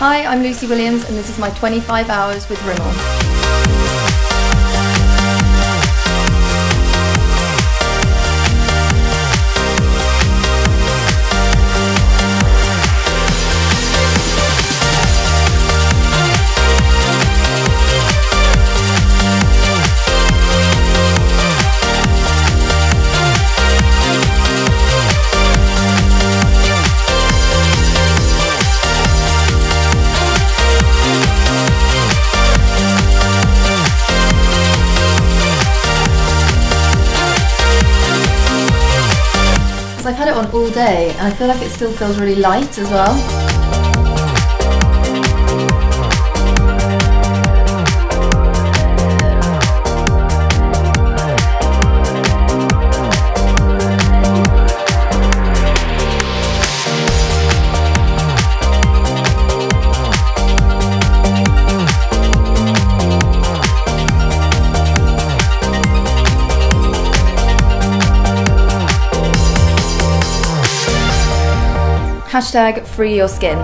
Hi, I'm Lucy Williams, and this is my 25 hours with Rimmel. Because I've had it on all day, and I feel like it still feels really light as well. Hashtag free your skin.